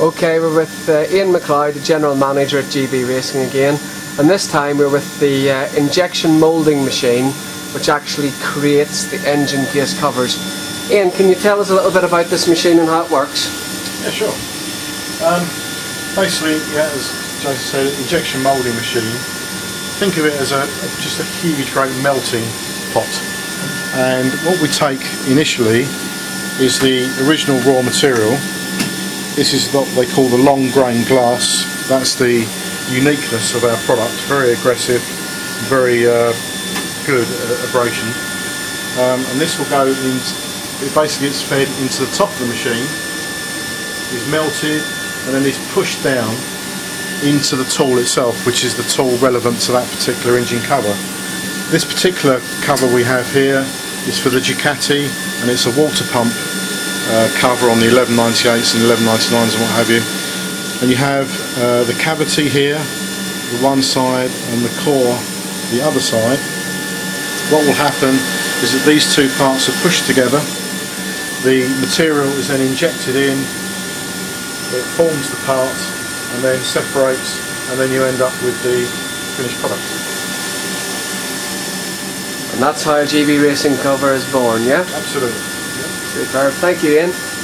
Okay, we're with uh, Ian McLeod, the General Manager at GB Racing again, and this time we're with the uh, injection moulding machine which actually creates the engine case covers. Ian, can you tell us a little bit about this machine and how it works? Yeah, sure. Um, basically, yeah, as Jason said, injection moulding machine. Think of it as a just a huge, great melting pot. And what we take initially is the original raw material this is what they call the long grain glass. That's the uniqueness of our product. Very aggressive, very uh, good abrasion. Um, and this will go in, it basically gets fed into the top of the machine, is melted and then is pushed down into the tool itself, which is the tool relevant to that particular engine cover. This particular cover we have here is for the Ducati and it's a water pump uh, cover on the 1198s and 1199s and what have you. And you have uh, the cavity here, the one side, and the core the other side. What will happen is that these two parts are pushed together, the material is then injected in, it forms the part and then separates and then you end up with the finished product. And that's how a GB Racing cover is born, yeah? Absolutely. Thank you, Ian.